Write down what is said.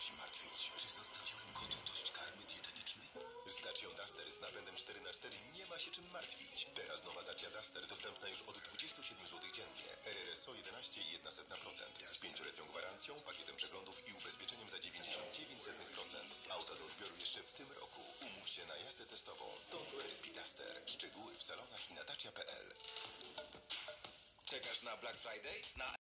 zaczyna się martwić. Czy zostawiłem kotu dość karmy dietetycznej? Z Dacia Duster z napędem 4x4 nie ma się czym martwić. Teraz nowa Dacia Duster dostępna już od 27 zł dziennie. RRSO 11,1%. Z 5-letnią gwarancją, pakietem przeglądów i ubezpieczeniem za 99,7%. Auto do odbioru jeszcze w tym roku. Umów się na jazdę testową. Don't worry, Duster. Szczegóły w salonach i na dacia.pl. Czekasz na Black Friday? Na